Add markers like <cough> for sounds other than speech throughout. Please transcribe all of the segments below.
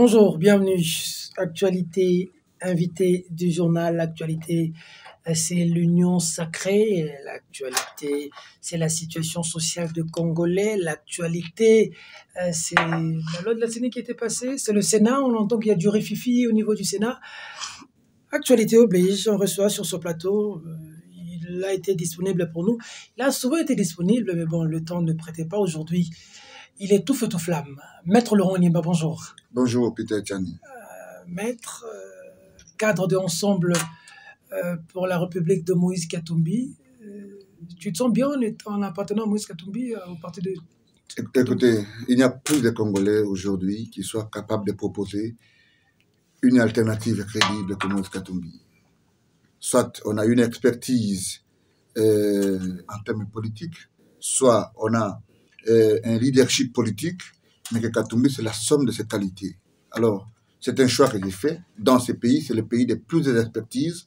Bonjour, bienvenue. Actualité, invité du journal, l'actualité, euh, c'est l'union sacrée. L'actualité, c'est la situation sociale de Congolais. L'actualité, euh, c'est la loi de la Sénat qui était passée. C'est le Sénat. On entend qu'il y a du réfifi au niveau du Sénat. Actualité oblige. On reçoit sur ce plateau. euh, Il a été disponible pour nous. Il a souvent été disponible, mais bon, le temps ne prêtait pas aujourd'hui. Il est tout feu tout flamme. Maître Laurent Nimba, bonjour. Bonjour Peter Tchani. maître, euh, cadre de ensemble euh, pour la République de Moïse Katumbi. Euh, tu te sens bien en, appartenant à Moïse Katumbi euh, au parti de... Écoutez, il n'y a plus de Congolais aujourd'hui qui soient capables de proposer une alternative crédible comme Moïse Katumbi. Soit on a une expertise euh, en termes politiques, soit on a euh, un leadership politique, mais que Katumbi, c'est la somme de ses qualités. Alors, c'est un choix que j'ai fait. Dans ces pays, c'est le pays des plus d'expertise.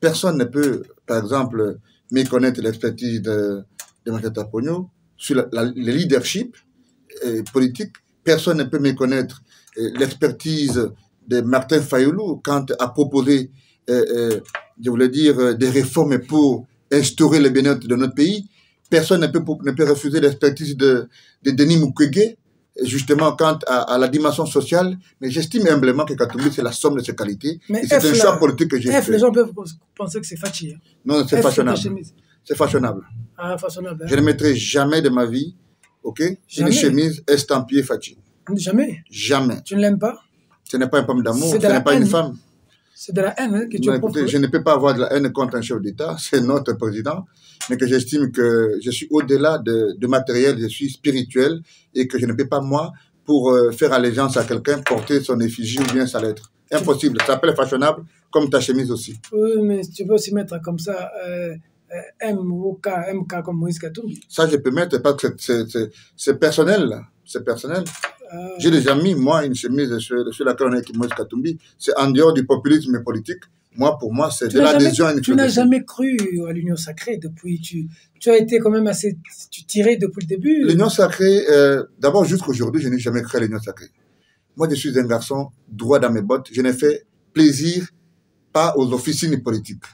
Personne ne peut, par exemple, méconnaître l'expertise de, de Makata Pogno sur le leadership euh, politique. Personne ne peut méconnaître euh, l'expertise de Martin Fayoulou quand a proposé, euh, euh, je voulais dire, euh, des réformes pour instaurer le bien-être de notre pays. Personne ne peut, ne peut refuser l'expertise de, de Denis Mukwege, justement quant à, à la dimension sociale. Mais j'estime humblement que Katumbi, c'est la somme de ses qualités. Mais Et c'est un choix politique que j'ai fait. les gens peuvent penser que c'est Fachi. hein. Non, c'est fashionable. C'est fashionable. Ah, façonnable. Je ne mettrai jamais de ma vie, ok, Jamais. une chemise estampillée hein. Jamais. Jamais. Tu ne l'aimes pas? Ce n'est pas un pomme d'amour, ce n'est pas une femme. C'est de la haine que tu Non, écoutez, je ne peux pas avoir de la haine contre un chef d'État, <laughs> c'est notre président, mais que j'estime que je suis au-delà de, de matériel, je suis spirituel et que je ne peux pas, moi, pour euh, faire allégeance à quelqu'un, porter son effigie ou bien sa lettre. Impossible. Ça s'appelle fashionable, comme ta chemise aussi. Oui, mais tu peux aussi mettre comme ça euh, euh, M ou K, MK comme Moïse Katumbi. Ça, je peux mettre parce que c'est personnel. C'est personnel. Ah, J'ai déjà mis, moi, une chemise sur, sur laquelle on est Moïse Katumbi. C'est en dehors du populisme politique. Moi, pour moi, c'est de l'adhésion à une tu n'as jamais cru à l'union sacrée depuis. Tu, tu as été quand même assez. Tu tiré depuis le début. L'union sacrée, euh, d'abord, jusqu'aujourd'hui, je n'ai jamais cru à l'union sacrée. Moi, je suis un garçon droit dans mes bottes. Je n'ai fait plaisir pas aux officines politiques.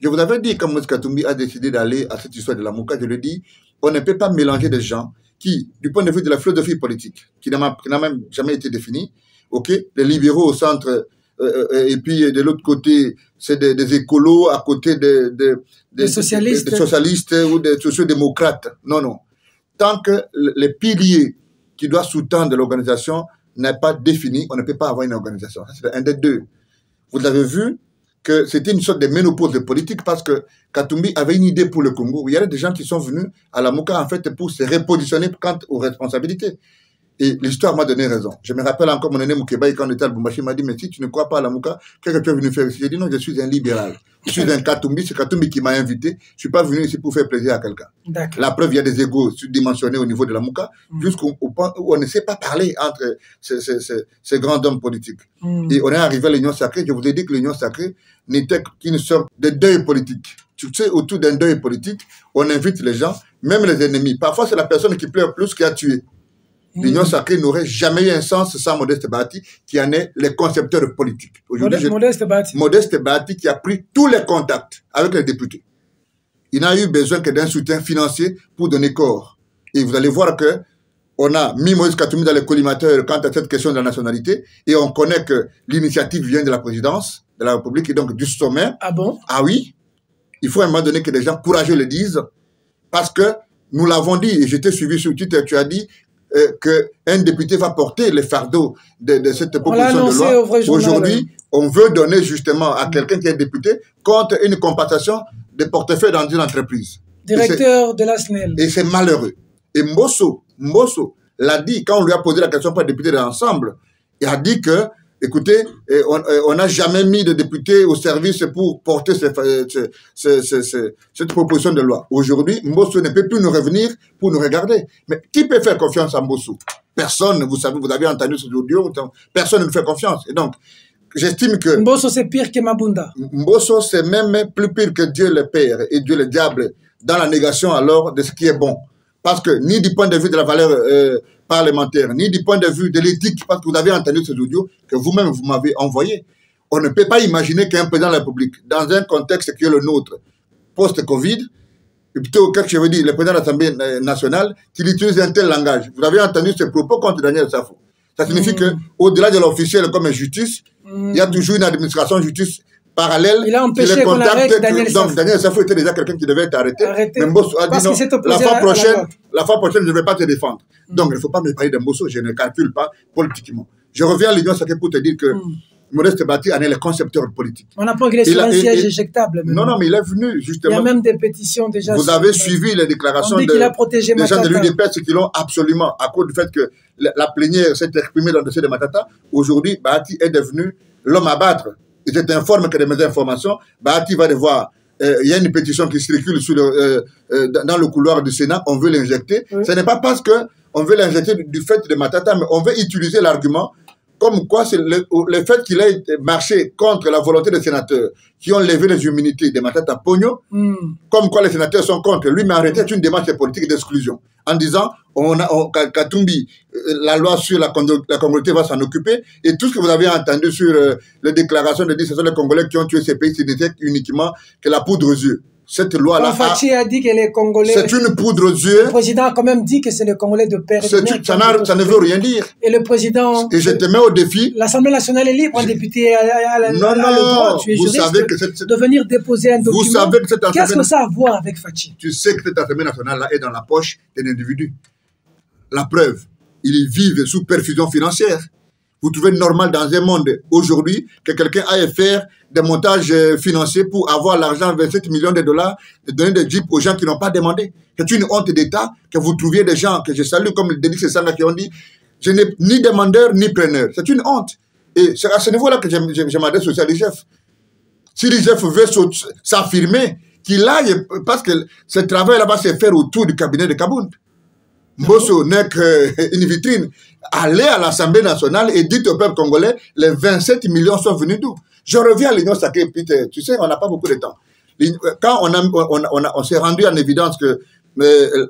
Je vous avais dit, quand Moïse Katumbi a décidé d'aller à cette histoire de la Mouka, je le dis, on ne peut pas mélanger des gens qui, du point de vue de la philosophie politique, qui n'a même jamais été définie, ok, les libéraux au centre, euh, euh, et puis de l'autre côté, c'est des, des écolos à côté des, des, Des socialistes. des socialistes ou des sociodémocrates. Non, non. Tant que le- les piliers qui doivent sous-tendre l'organisation n'est pas défini, on ne peut pas avoir une organisation. C'est un des deux. Vous avez vu que c'était une sorte de ménopause de politique parce que Katumbi avait une idée pour le Congo. Il y avait des gens qui sont venus à la Mouka en fait pour se repositionner quant aux responsabilités. Et l'histoire m'a donné raison. Je me rappelle encore mon aîné Moukébaï quand on était à Lubumbashi, il m'a dit, mais si tu ne crois pas à la Mouka, qu'est-ce que tu es venu faire ici? J'ai dit, non, je suis un libéral. Je suis un Katumbi, c'est Katumbi qui m'a invité. Je suis pas venu ici pour faire plaisir à quelqu'un. La preuve, il y a des égaux surdimensionnés au niveau de la Mouka, Mm. jusqu'au au point où on ne sait pas parler entre ces, ces, ces, ces grands hommes politiques. Hmm. Et on est arrivé à l'union sacrée. Je vous ai dit que l'union sacrée n'était qu'une sorte de deuil politique. Tu sais, autour d'un deuil politique, on invite les gens, même les ennemis. Parfois, c'est la personne qui pleure plus qui a tué. L'union sacrée n'aurait jamais eu un sens sans Modeste Bati, qui en est le concepteur politique. Aujourd'hui, Modeste, je- Modeste Bati. Modeste Bati qui a pris tous les contacts avec les députés. Il n'a eu besoin que d'un soutien financier pour donner corps. Et vous allez voir que on a mis Moïse Katoumi dans le collimateur quant à cette question de la nationalité et on connaît que l'initiative vient de la présidence de la République et donc du sommet. Ah bon? Ah oui, il faut à un moment donné que des gens courageux le disent parce que nous l'avons dit et j'étais suivi sur Twitter, tu as dit euh, que un député va porter le fardeau de, de cette proposition de loi. Aujourd'hui, on veut donner justement à quelqu'un qui est député contre une compensation de portefeuille dans une entreprise. Directeur de la SNEL. Et c'est malheureux. Et Mbosso, Mbosso l'a dit quand on lui a posé la question par député de l'ensemble. Il a dit que, écoutez, on n'a jamais mis de député au service pour porter ce- ce- ce- ce- ce- cette proposition de loi. Aujourd'hui, Mbosso ne peut plus nous revenir pour nous regarder. Mais qui peut faire confiance à Mbosso? Personne, vous savez, vous avez entendu ce audio, personne ne nous fait confiance. Et donc, j'estime que Mbosso, c'est pire que Mabunda. Mbosso, c'est même plus pire que Dieu le Père et Dieu le diable dans la négation alors de ce qui est bon. Parce que ni du point de vue de la valeur euh, parlementaire, ni du point de vue de l'éthique, parce que vous avez entendu ces audios que vous-même vous, m'avez envoyé. On ne peut pas imaginer qu'un président de la République, dans un contexte qui est le nôtre, post-Covid, plutôt, que je veux dire, le président de l'Assemblée nationale, qu'il utilise un tel langage. Vous avez entendu ce propos contre Daniel Safo. Ça signifie que, au-delà de l'officiel comme justice, il y a toujours une administration justice parallèle. Il a empêché qu'on arrête Daniel Donc, Daniel Safo était déjà quelqu'un qui devait être arrêté. Arrêté. Mais Mbosso a dit Parce non, la fois la prochaine, la fois prochaine, je ne vais pas te défendre. Donc, il ne faut pas me parler de Mbosso, je ne calcule pas politiquement. Je reviens à l'Union sacrée pour te dire que Modeste Bati en est le concepteur politique. On apprend qu'il est sur un siège éjectable. Non, non, mais il est venu, Il y a justement. même des pétitions déjà. Vous avez suivi les déclarations de, a protégé des gens de l'UDPS qui l'ont absolument, à cause du fait que la, la plénière s'est exprimée dans le dossier de Matata. Aujourd'hui, Bahati est devenu l'homme à battre. Je t'informe que de mes informations, Bahati va devoir. euh, Il y a une pétition qui circule sur le, euh, euh, dans le couloir du Sénat. On veut l'injecter. Oui. Ce n'est pas parce que on veut l'injecter du, du fait de Matata, mais on veut utiliser l'argument comme quoi c'est le, le fait qu'il ait marché contre la volonté des sénateurs qui ont levé les immunités de Matata Pogno, Hmm. comme quoi les sénateurs sont contre lui, mais arrêter est une démarche politique d'exclusion. En disant, on a, on, Katumbi, euh, la loi sur la, la communauté va s'en occuper, et tout ce que vous avez entendu sur euh, les déclarations de dire ce sont les Congolais qui ont tué ces pays, n'était uniquement que la poudre aux yeux. Cette loi-là, a- Fachi a dit que les Congolais. c'est une poudre aux yeux, Le président a quand même dit que c'est les Congolais de père et de mère ça, ne veut rien dire. Et le président. Et je te mets au défi, L'Assemblée nationale est libre, un député a, a- Non, le non, droit, tu es vous juriste, savez que cette- de venir déposer un vous document. savez que cette Qu'est-ce que ça a à voir avec Fachi? Tu sais que cette assemblée nationale-là est dans la poche d'un individu. La preuve, ils vivent sous perfusion financière. Vous trouvez normal dans un monde aujourd'hui que quelqu'un aille faire des montages euh, financiers pour avoir l'argent, 27 millions de dollars, de donner des jeeps aux gens qui n'ont pas demandé. C'est une honte d'État que vous trouviez des gens que je salue comme Denis Sanga qui ont dit je n'ai ni demandeur ni preneur. C'est une honte. Et c'est à ce niveau-là que je, je, je m'adresse aussi à l'IGF. Si l'IGF veut s'affirmer, qu'il aille, parce que ce travail-là va se faire autour du cabinet de Kabound. Mbosso n'est qu'une vitrine. Allez à l'Assemblée nationale et dites au peuple congolais, les 27 millions sont venus d'où? Je reviens à l'Union sacrée, Peter. Tu sais, on n'a pas beaucoup de temps. L'Union- Quand on, a, on, on, on s'est rendu en évidence que euh, euh,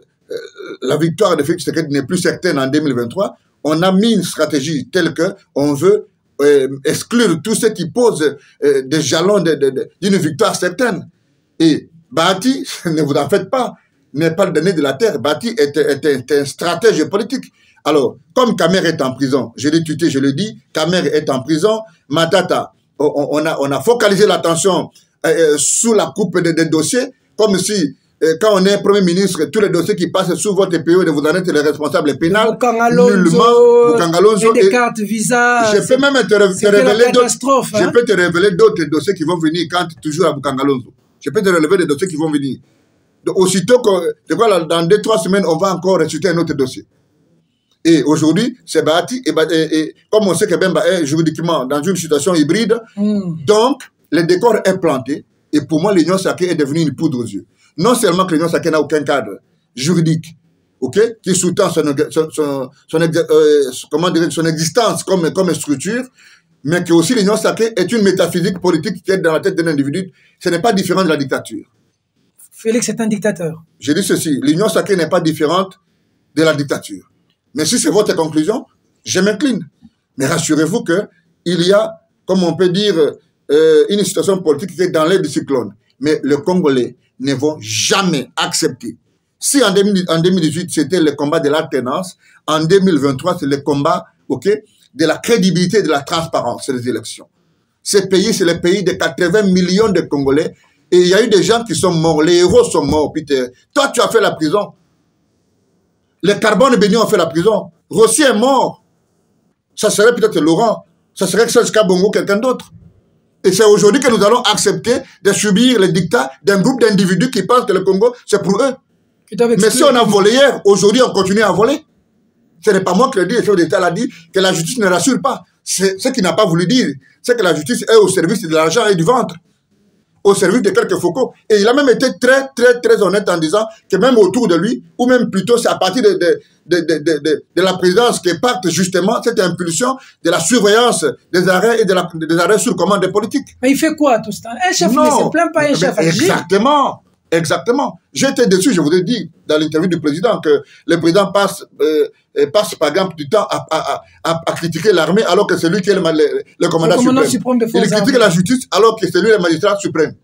la victoire de Félix Tshisekedi n'est plus certaine en 2023, on a mis une stratégie telle que on veut euh, exclure tout ce qui pose euh, des jalons de- de- de- d'une victoire certaine. Et Bati, <laughs> ne vous en faites pas, n'est pas le dernier de la terre. Bati est, est- est un stratège politique. Alors, comme Kamer est en prison, je l'ai tuté, je le dis, Kamer est en prison, Matata, on, on a, on a focalisé l'attention euh, euh, sous la coupe des dossiers, comme si, euh, quand on est Premier ministre, tous les dossiers qui passent sous votre PO, vous en êtes le responsable pénal, nullement, et des cartes visa. je peux même te, révéler d'autres je hein. peux te révéler d'autres dossiers qui vont venir quand toujours à Bukangalonzo. Je peux te relever des dossiers qui vont venir. Aussitôt que, là, dans deux, trois semaines, on va encore ressusciter un autre dossier. Et aujourd'hui, c'est bâti, et, ba- et- et comme on sait que Bemba est juridiquement dans une situation hybride, Hmm. donc, le décor est planté, et pour moi, l'Union sacrée est devenue une poudre aux yeux. Non seulement que l'Union sacrée n'a aucun cadre juridique, ok, qui sous-tend son, son, son, son ex- euh, comment dire, son existence comme, comme structure, mais que aussi l'Union sacrée est une métaphysique politique qui est dans la tête d'un individu. Ce n'est pas différent de la dictature. Félix est un dictateur. Je dis ceci, l'Union sacrée n'est pas différente de la dictature. Mais si c'est votre conclusion, je m'incline. Mais rassurez-vous que il y a, comme on peut dire, euh, une situation politique qui est dans l'air du cyclone. Mais les Congolais ne vont jamais accepter. Si en, 2000 en 2018, c'était le combat de l'alternance, en 2023, c'est le combat ok, de la crédibilité et de la transparence des élections. Ce pays, c'est le pays de 80 millions de Congolais. Et il y a eu des gens qui sont morts. Les héros sont morts, Peter. Toi, tu as fait la prison. Les Carbone Béni ont fait la prison. Rossi est mort. Ça serait peut-être Laurent. Ça serait Serge Kabongo, quelqu'un d'autre. Et c'est aujourd'hui que nous allons accepter de subir les dictats d'un groupe d'individus qui pensent que le Congo, c'est pour eux. Mais si on a volé hier, aujourd'hui on continue à voler. Ce n'est pas moi qui le dis, le chef d'État l'a dit, que la justice ne rassure pas. Ce qu'il n'a pas voulu dire. C'est que la justice est au service de l'argent et du ventre. Au service de quelques focaux. Et il a même été très, très, très honnête en disant que même autour de lui, ou même plutôt c'est à partir de, de, de, de, la présidence que parte justement cette impulsion de la surveillance des arrêts et de la, des arrêts sur commande des politiques. Mais il fait quoi tout ce temps? Un chef, il ne se plaint pas, un chef. Exactement. Exactement. J'étais déçu, je vous ai dit dans l'interview du président que le président passe, euh, passe par exemple du temps à, à, à, à critiquer l'armée alors que c'est lui qui est le, le, le commandant, Le commandant suprême. Il critique la justice alors que c'est lui le magistrat suprême.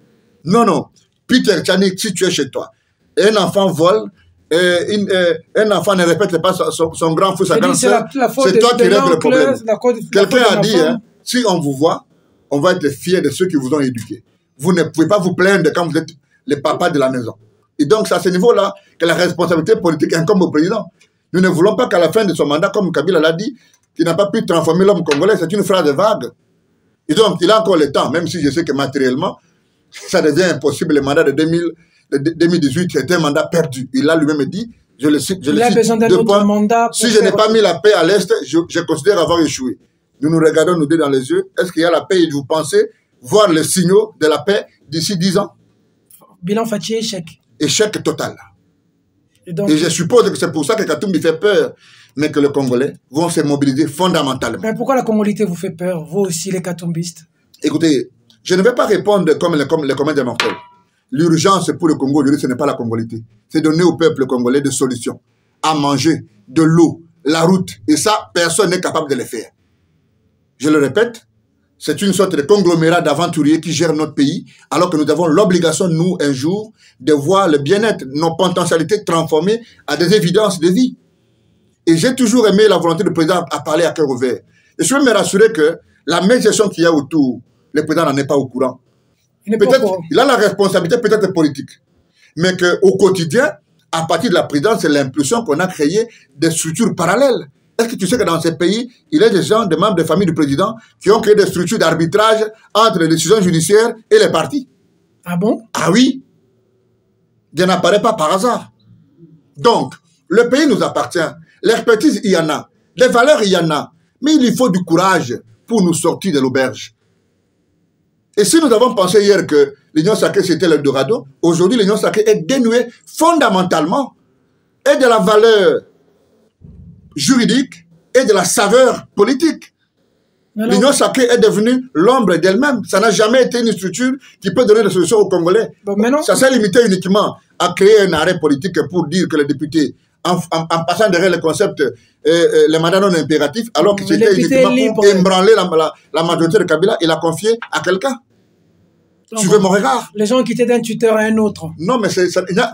Non, non. Peter Tchani, si tu es chez toi, un enfant vole, et une- euh, un enfant ne répète pas son, grand frère, sa grande sœur, c'est toi qui règle le problème. Quelqu'un a dit, hein, si on vous voit, on va être fiers de ceux qui vous ont éduqués. Vous ne pouvez pas vous plaindre quand vous êtes le papa de la maison. Et donc, c'est à ce niveau-là que la responsabilité politique incombe au président. Nous ne voulons pas qu'à la fin de son mandat, comme Kabila l'a dit, qu'il n'a pas pu transformer l'homme congolais. C'est une phrase vague. Et donc, il a encore le temps, même si je sais que matériellement, ça devient impossible. Le mandat de, 2000, de 2018, c'était un mandat perdu. Il a lui-même dit, je le cite, je Il le a cite, besoin d'un autre points. mandat. Si je n'ai pas mis la paix à l'Est, je, je considère avoir échoué. Nous nous regardons nous deux dans les yeux. Est-ce qu'il y a la paix et vous pensez voir les signaux de la paix d'ici 10 ans? Bilan Fatih, échec. Échec total. Et donc, Et je suppose que c'est pour ça que Katumbi fait peur, mais que les Congolais vont se mobiliser fondamentalement. mais pourquoi la congolité vous fait peur Vous aussi, les catumbistes. Écoutez, je ne vais pas répondre comme les, comme les des mortels. L'urgence pour le Congo aujourd'hui, ce n'est pas la congolité. C'est donner au peuple congolais des solutions. À manger, de l'eau, la route. Et ça, personne n'est capable de le faire. Je le répète, c'est une sorte de conglomérat d'aventuriers qui gèrent notre pays, alors que nous avons l'obligation, nous, un jour, de voir le bien-être, nos potentialités transformées à des évidences de vie. Et j'ai toujours aimé la volonté du président à parler à cœur ouvert. Et je veux me rassurer que la médiation qu'il y a autour, le président n'en est pas au Peut-être, courant. il a la responsabilité peut-être politique. Mais qu'au quotidien, à partir de la présidence, c'est l'impulsion qu'on a créé des structures parallèles. Est-ce que tu sais que dans ces pays, il y a des gens, des membres de famille du président, qui ont créé des structures d'arbitrage entre les décisions judiciaires et les partis? Ah bon? Ah oui Il n'apparaît pas par hasard. Donc, le pays nous appartient. L'expertise, il y en a. Les valeurs, il y en a. Mais il faut du courage pour nous sortir de l'auberge. Et si nous avons pensé hier que l'Union sacrée, c'était le Dorado, aujourd'hui, l'Union sacrée est dénuée fondamentalement et de la valeur juridique et de la saveur politique. L'Union sacrée est devenue l'ombre d'elle-même. Ça n'a jamais été une structure qui peut donner des solutions aux Congolais. Bon, maintenant, Ça s'est limité uniquement à créer un arrêt politique pour dire que les députés, en, en- en passant derrière le concept, euh, euh, les mandats non impératifs, alors que c'était uniquement pour ébranler la, la- la majorité de Kabila, il a confié à quelqu'un. Tu veux mon regard les gens quittaient d'un tuteur à un autre. Non, mais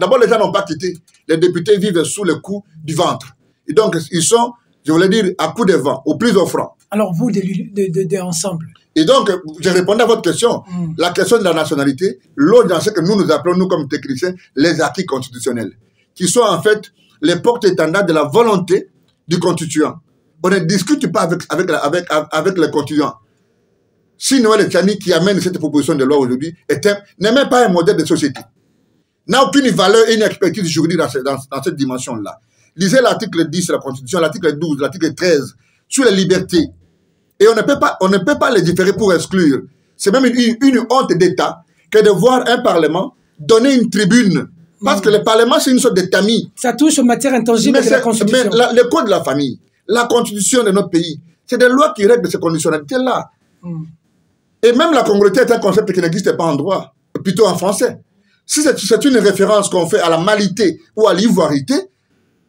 d'abord, les gens n'ont pas quitté. Les députés vivent sous le coup du ventre. Et donc, ils sont, je voulais dire, à coup de vent, au plus offrant. Alors, vous, de, de, ensemble. Et donc, je répondais à votre question. Mm. La question de la nationalité, l'autre dans ce que nous nous appelons, nous comme techniciens, les acquis constitutionnels, qui sont en fait les porte-étendards de la volonté du constituant. On ne discute pas avec, avec, avec, avec le constituant. Si Noël Tchani, qui amène cette proposition de loi aujourd'hui, n'est même pas un modèle de société, n'a aucune valeur et une expertise juridique dans, ce- dans- dans cette dimension-là. Lisez l'article 10 de la Constitution, l'article 12, l'article 13 sur les libertés. Et on ne peut pas, on ne peut pas les différer pour exclure. C'est même une, une honte d'État que de voir un Parlement donner une tribune. Parce que le Parlement, c'est une sorte de tamis. Ça touche aux matières intangibles Mais, de la Constitution. mais la- le code de la famille, la constitution de notre pays, c'est des lois qui règlent ces conditionnalités-là. Mm. Et même la congruité est un concept qui n'existe pas en droit, plutôt en français. Si c'est une référence qu'on fait à la malité ou à l'ivoirité,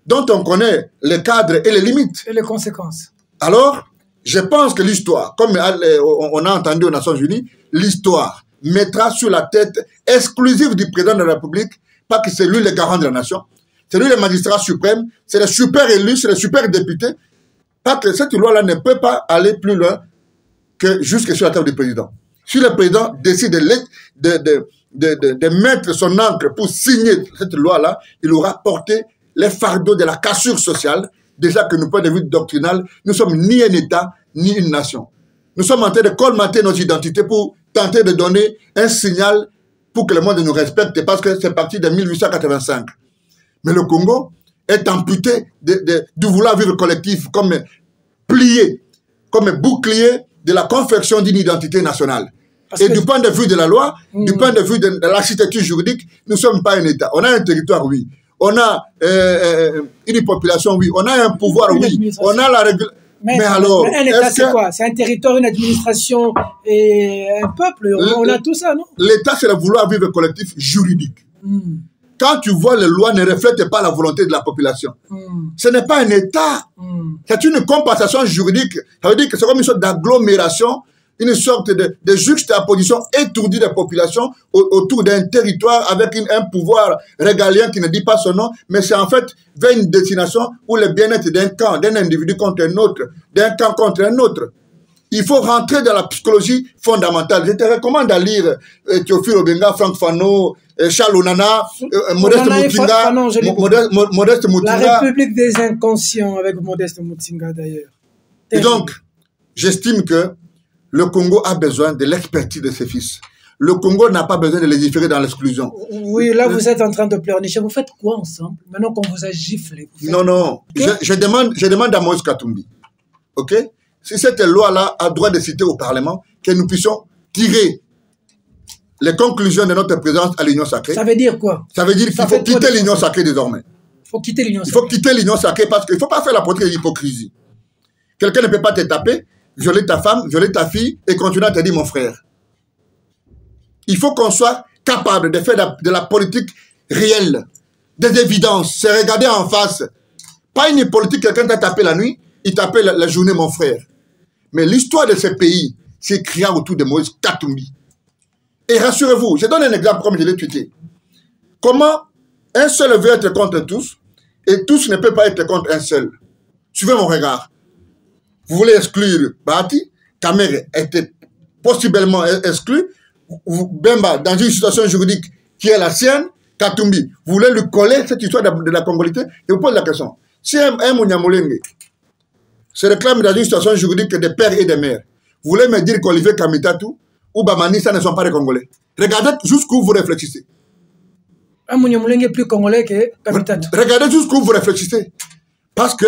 dont on connaît les cadres et les limites, Et les conséquences. alors je pense que l'histoire, comme on a entendu aux Nations Unies, l'histoire mettra sur la tête exclusive du président de la République, pas que c'est lui le garant de la nation, c'est lui le magistrat suprême, c'est le super élu, c'est le super député, pas que cette loi-là ne peut pas aller plus loin que jusque sur la table du président. Si le président décide de- de mettre son encre pour signer cette loi-là, il aura porté les fardeaux de la cassure sociale. Déjà que nous, point de vue doctrinal, nous sommes ni un État, ni une nation. Nous sommes en train de colmater nos identités pour tenter de donner un signal pour que le monde nous respecte, parce que c'est parti de 1885. Mais le Congo est amputé de, de, du vouloir vivre collectif comme plié, comme bouclier de la confection d'une identité nationale. Parce Et que- du point de vue de la loi, Mm. du point de vue de, de l'architecture juridique, nous ne sommes pas un État. On a un territoire, oui. On a euh, euh, une population, oui. On a un pouvoir, oui. On a la règle. Mais, alors, mais un État, c'est quoi? C'est un territoire, une administration et un peuple? On, Le- on a tout ça, non? l'État, c'est le vouloir vivre collectif juridique Hmm. Quand tu vois les lois ne reflètent pas la volonté de la population, Hmm. ce n'est pas un État. Hmm. C'est une compensation juridique. Ça veut dire que c'est comme une sorte d'agglomération, une sorte de, de juxtaposition étourdie des populations au- autour d'un territoire avec une- un pouvoir régalien qui ne dit pas son nom, mais c'est en fait vers une destination où le bien-être d'un camp, d'un individu contre un autre, d'un camp contre un autre. Il faut rentrer dans la psychologie fondamentale. Je te recommande de lire euh, Théophile Obenga, Franck Fano, euh, Charles Onana, euh, Modeste Moutinga, Mo- Modeste, Mo- Modeste La Moutinga. République des inconscients avec Modeste Mutsinga d'ailleurs. Et donc, j'estime que le Congo a besoin de l'expertise de ses fils. Le Congo n'a pas besoin de légiférer dans l'exclusion. Oui, là vous êtes en train de pleurnicher. Vous faites quoi ensemble? Maintenant qu'on vous a giflé. vous Non, non. Je, je demande, je demande à Moïse Katumbi. OK? Si cette loi-là a droit de citer au Parlement, que nous puissions tirer les conclusions de notre présence à l'Union sacrée. Ça veut dire quoi? Ça veut dire qu'il faut quitter l'Union sacrée désormais. Il faut quitter l'Union Il faut sacrée. quitter l'Union sacrée parce qu'il ne faut pas faire la politique de l'hypocrisie. Quelqu'un ne peut pas te taper, violer ta femme, violer ta fille et continuer à te dire mon frère. Il faut qu'on soit capable de faire de la, politique réelle, des évidences, se regarder en face. Pas une politique, quelqu'un t'a tapé la nuit, il t'appelle la, la journée mon frère. Mais l'histoire de ce pays s'écria autour de Moïse Katumbi. Et rassurez-vous, je donne un exemple comme je l'ai tweeté. Comment un seul veut être contre tous et tous ne peuvent pas être contre un seul? Suivez mon regard. Vous voulez exclure Bahati, Kamer était possiblement exclu, Bemba dans une situation juridique qui est la sienne, Katumbi, vous voulez lui coller cette histoire de, la congolité? Je vous pose la question. Si un, un Munyamulenge se réclame dans une situation juridique des pères et des mères, vous voulez me dire qu'Olivier Kamitatu ou Bamanissa ne sont pas des Congolais? Regardez jusqu'où vous réfléchissez. Un Munyamulenge est plus congolais que Kamitatu. Regardez jusqu'où vous réfléchissez. Parce que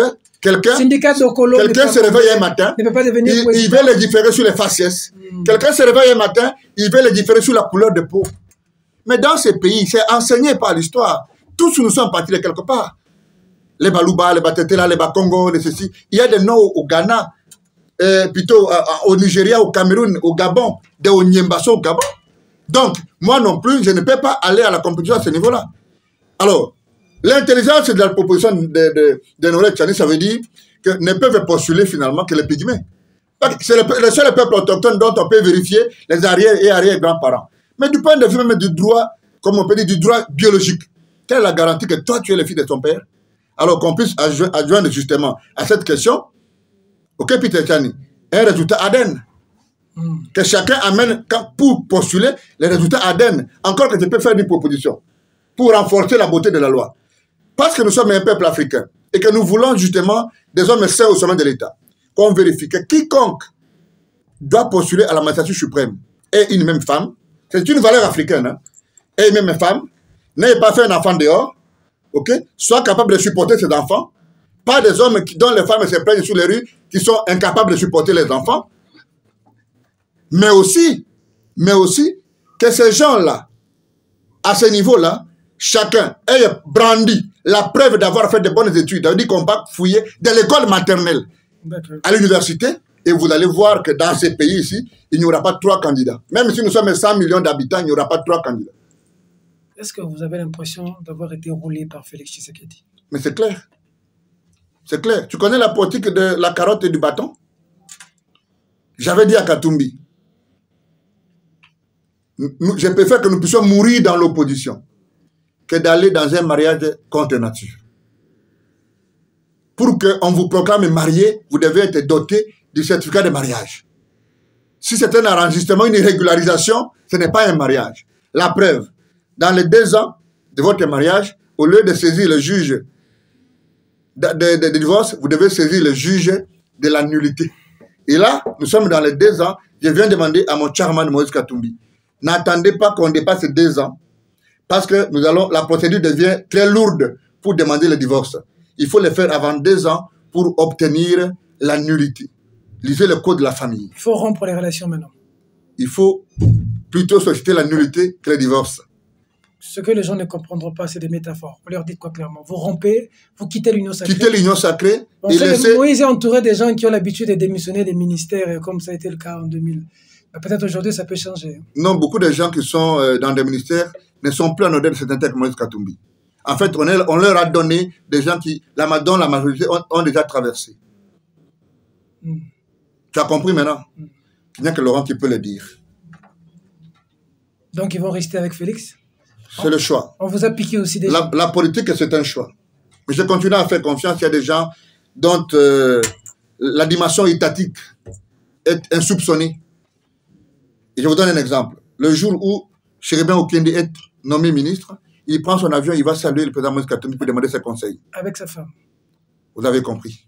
quelqu'un ne se réveille un matin, Ne peut pas devenir il, il veut légiférer sur les faciès. Mm. Quelqu'un se réveille un matin, il veut légiférer sur la couleur de peau. Mais dans ces pays, c'est enseigné par l'histoire. Tous nous sommes partis de quelque part. Les Balouba, les Batetela, les Bakongo, les ceci. Il y a des noms au, au Ghana, euh, plutôt euh, au Nigeria, au Cameroun, au Gabon, des Onyembasso au Gabon. Donc, moi non plus, je ne peux pas aller à la compétition à ce niveau-là. Alors, l'intelligence de la proposition de, de, de Tchani, ça veut dire que ne peuvent postuler finalement que les pygmées. C'est le, le seul peuple autochtone dont on peut vérifier les arrière et arrière-grands-parents. Mais du point de vue même du droit, comme on peut dire, du droit biologique, quelle est la garantie que toi, tu es le fils de ton père? Alors qu'on puisse adjo- adjoindre justement à cette question, ok, Peter Tchani, un résultat ADN Hmm. que chacun amène pour postuler les résultats ADN. Encore que tu peux faire une proposition pour renforcer la beauté de la loi. Parce que nous sommes un peuple africain et que nous voulons justement des hommes sains au sommet de l'État, qu'on vérifie que quiconque doit postuler à la magistrature suprême est une même femme, c'est une valeur africaine, hein, est une même femme, n'ayez pas fait un enfant dehors, ok, soit capable de supporter ses enfants, pas des hommes dont les femmes se plaignent sur les rues, qui sont incapables de supporter les enfants, mais aussi, mais aussi que ces gens-là, à ce niveau-là, chacun ait brandi la preuve d'avoir fait de bonnes études. Ça veut dire qu'on va fouiller de l'école maternelle à l'université et vous allez voir que dans ces pays ici, il n'y aura pas trois candidats. Même si nous sommes 100 millions d'habitants, il n'y aura pas trois candidats. Est-ce que vous avez l'impression d'avoir été roulé par Félix Tshisekedi? Mais c'est clair. C'est clair. Tu connais la politique de la carotte et du bâton? J'avais dit à Katumbi, je préfère que nous puissions mourir dans l'opposition que d'aller dans un mariage contre nature. Pour qu'on vous proclame marié, vous devez être doté du certificat de mariage. Si c'est un enregistrement, une régularisation, ce n'est pas un mariage. La preuve, dans les deux ans de votre mariage, au lieu de saisir le juge de, divorce, vous devez saisir le juge de la nullité. Et là, nous sommes dans les deux ans. Je viens demander à mon charman Moïse Katumbi, n'attendez pas qu'on dépasse deux ans, parce que nous allons, la procédure devient très lourde pour demander le divorce. Il faut le faire avant deux ans pour obtenir la nullité. Lisez le code de la famille. Il faut rompre les relations maintenant. Il faut plutôt solliciter la nullité que le divorce. Ce que les gens ne comprendront pas, c'est des métaphores. Vous leur dites quoi clairement? Vous rompez, vous quittez l'Union sacrée. Quitter l'union sacrée et laisser Moïse est entouré des gens qui ont l'habitude de démissionner des ministères, euh, comme ça a été le cas en 2000. Mais Peut-être aujourd'hui, ça peut changer. Non, beaucoup de gens qui sont euh, dans des ministères ne sont plus anodins de cet intérêt Moïse Katumbi. En fait, on, est- on leur a donné des gens qui, la, dont la majorité, ont, ont déjà traversé. Hmm. Tu as compris maintenant? Mm. Il n'y a que Laurent qui peut le dire. Donc ils vont rester avec Félix? C'est le choix. On vous a piqué aussi des La, la politique, c'est un choix. Mais je continue à faire confiance. Il y a des gens dont euh, la dimension étatique est insoupçonnée. Et je vous donne un exemple. Le jour où Chéribin Okende est nommé ministre, il prend son avion, il va saluer le président Moïse Katumbi pour demander ses conseils. avec sa femme. Vous avez compris.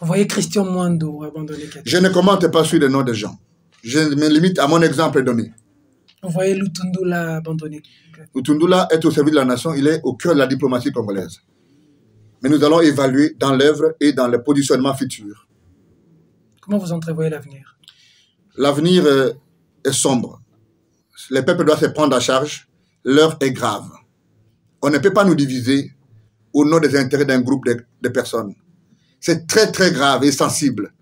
Vous voyez Christian Mwando abandonner Kati. Je ne commente pas sur les noms des gens. Je me limite à mon exemple donné. Vous voyez Lutundula abandonner Kati. Utundula est au service de la nation, il est au cœur de la diplomatie congolaise. Mais nous allons évaluer dans l'œuvre et dans le positionnement futur. Comment vous entrevoyez l'avenir? L'avenir euh, est sombre. Les peuples doivent se prendre à charge. L'heure est grave. On ne peut pas nous diviser au nom des intérêts d'un groupe de, personnes. C'est très très grave et sensible.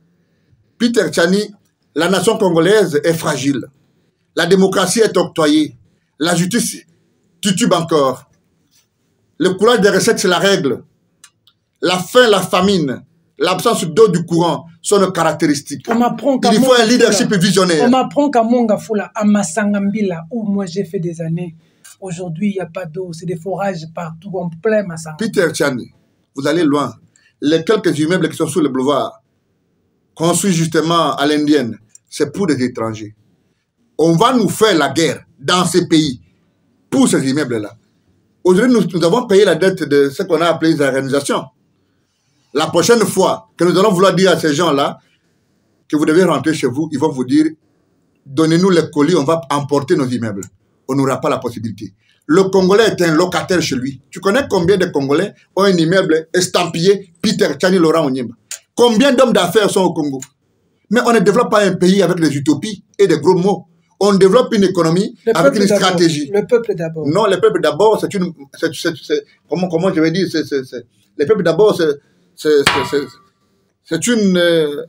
Peter Tchani, la nation congolaise est fragile. La démocratie est octroyée. La justice titube encore. Le courage des recettes, c'est la règle. La faim, la famine, l'absence d'eau du courant sont nos caractéristiques. Il faut un leadership visionnaire. On m'apprend qu'à Monga Fula, à Massangambila, où moi j'ai fait des années, aujourd'hui il n'y a pas d'eau, c'est des forages partout, en plein Massanga. Peter Tchani, vous allez loin. Les quelques immeubles qui sont sur le boulevard, construits justement à l'indienne, c'est pour des étrangers. On va nous faire la guerre dans ces pays pour ces immeubles-là. Aujourd'hui, nous, nous avons payé la dette de ce qu'on a appelé les organisations. La prochaine fois que nous allons vouloir dire à ces gens-là que vous devez rentrer chez vous, ils vont vous dire donnez-nous les colis, on va emporter nos immeubles. On n'aura pas la possibilité. Le Congolais est un locataire chez lui. Tu connais combien de Congolais ont un immeuble estampillé Peter Tchani Laurent Onyemba Combien d'hommes d'affaires sont au Congo? Mais on ne développe pas un pays avec des utopies et des gros mots. On développe une économie Le avec peuple une stratégie. Le peuple d'abord. Non, les peuples d'abord, c'est une. comment, comment je vais dire Les peuples d'abord, c'est, c'est, une. euh,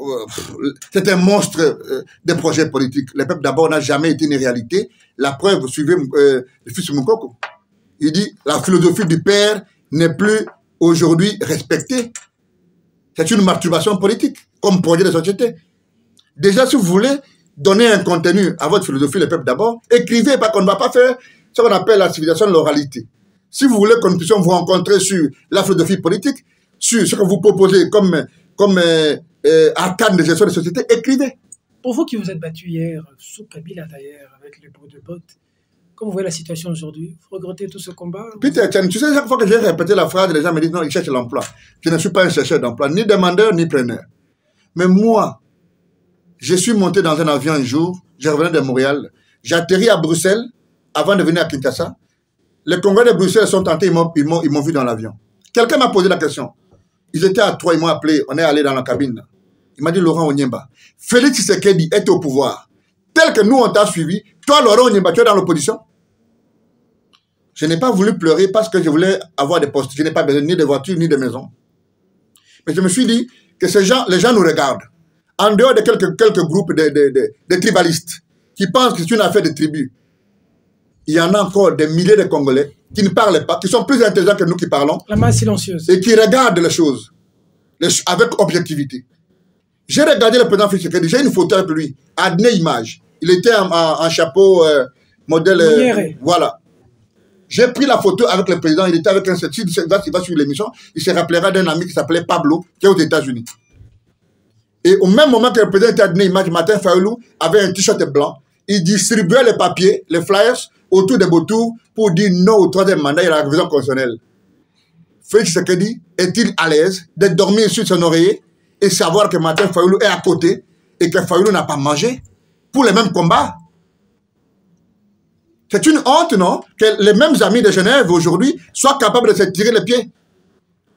euh, c'est un monstre euh, des projets politiques. Les peuples d'abord n'a jamais été une réalité. La preuve, vous suivez euh, le fils Moukoko. Il dit la philosophie du père n'est plus aujourd'hui respectée. C'est une masturbation politique, comme projet de société. Déjà, si vous voulez donner un contenu à votre philosophie, le peuple d'abord, écrivez, parce qu'on ne va pas faire ce qu'on appelle la civilisation de l'oralité. Si vous voulez que nous puissions vous rencontrer sur la philosophie politique, sur ce que vous proposez comme, comme euh, euh, arcane de gestion de société, écrivez. Pour vous qui vous êtes battu hier, sous Kabila d'ailleurs, avec les bruits de bottes, comment vous voyez la situation aujourd'hui Vous regrettez tout ce combat Peter tu sais, chaque fois que j'ai répété la phrase, les gens me disent non, ils cherchent l'emploi. Je ne suis pas un chercheur d'emploi, ni demandeur, ni preneur. Mais moi, je suis monté dans un avion un jour, je revenais de Montréal, j'ai atterri à Bruxelles avant de venir à Kinshasa. Les Congolais de Bruxelles sont tentés, ils m'ont, vu dans l'avion. Quelqu'un m'a posé la question. Ils étaient à trois, ils m'ont appelé, on est allé dans la cabine. Il m'a dit Laurent Onyemba, Félix Tshisekedi est au pouvoir. Tel que nous on t'a suivi, toi Laurent Onyemba, tu es dans l'opposition. Je n'ai pas voulu pleurer parce que je voulais avoir des postes. Je n'ai pas besoin ni de voiture ni de maison. Mais je me suis dit que ces gens, les gens nous regardent. En dehors de quelques, quelques groupes de, de, de, de tribalistes qui pensent que c'est une affaire de tribus, il y en a encore des milliers de Congolais qui ne parlent pas, qui sont plus intelligents que nous qui parlons La main silencieuse. et qui regardent les choses les avec objectivité. J'ai regardé le président Félix j'ai une photo avec lui, à image. Il était en, en- en chapeau euh, modèle. euh, voilà. J'ai pris la photo avec le président, il était avec un va, il va suivre l'émission, il se rappellera d'un ami qui s'appelait Pablo, qui est aux États-Unis. Et au même moment que le président était à image, Martin Fayoulou avait un t-shirt blanc, il distribuait les papiers, les flyers autour des Botours pour dire non au troisième mandat et à la révision constitutionnelle. Félix Tshisekedi est-il à l'aise de dormir sur son oreiller et savoir que Martin Fayoulou est à côté et que Fayoulou n'a pas mangé pour les mêmes combats? C'est une honte, non Que les mêmes amis de Genève aujourd'hui soient capables de se tirer les pieds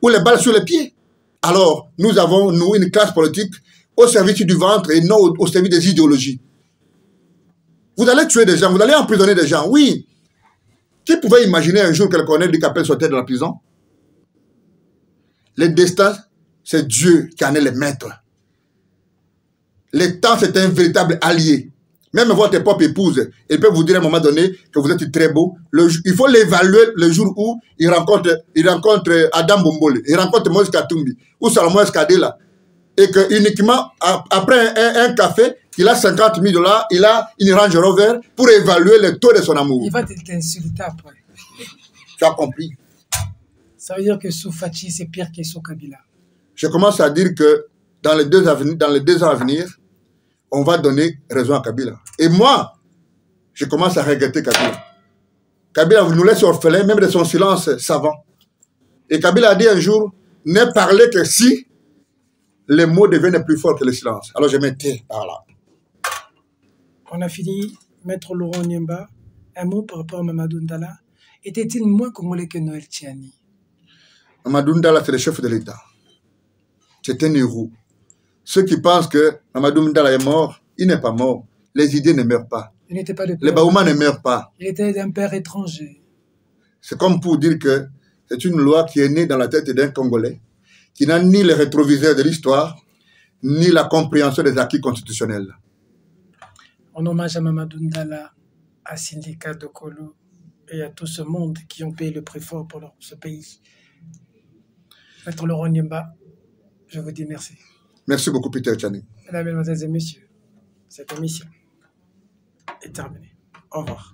ou les balles sur les pieds. Alors, nous avons, nous, une classe politique au service du ventre et non au service des idéologies. Vous allez tuer des gens, vous allez emprisonner des gens, oui. Qui pouvait imaginer un jour que le colonel Dicapel sortait de la prison? Le destin, c'est Dieu qui en est le maître. Temps, c'est un véritable allié. Même votre propre épouse, elle peut vous dire à un moment donné que vous êtes très beau. il faut l'évaluer le jour où il rencontre, rencontre Adam Bombole, il rencontre Moïse Katumbi ou Salomon Escadela. Et que uniquement après un, café, il a 50 000 dollars, il a une Range Rover pour évaluer le taux de son amour. Il va t'insulter après. Tu as compris. Ça veut dire que sous Fachi, c'est pire que sous Kabila. Je commence à dire que dans les deux, dans les deux ans à venir, on va donner raison à Kabila. Et moi, je commence à regretter Kabila. Kabila nous laisse orphelins, même de son silence savant. Et Kabila a dit un jour, ne parlez que si les mots deviennent plus forts que le silence. Alors je m'étais par là. On a fini. Maître Laurent Niemba, un mot par rapport à Mamadou Ndala. Était-il moins congolais que Noël Tiani? Mamadou Ndala, c'est le chef de l'État. C'est un héros. Ceux qui pensent que Mamadou Ndala est mort, il n'est pas mort. Les idées ne meurent pas. Il n'était pas de Les Baouma ne meurent pas. Il était d'un père étranger. C'est comme pour dire que c'est une loi qui est née dans la tête d'un Congolais, qui n'a ni le rétroviseur de l'histoire, ni la compréhension des acquis constitutionnels. En hommage à Mamadou Ndala, à Syndicat de et à tout ce monde qui ont payé le prix fort pour ce pays. Maître Laurent Nyemba, je vous dis merci. Merci beaucoup, Peter Chani. Mesdames, Mesdemoiselles et Messieurs, cette émission est terminée. Au revoir.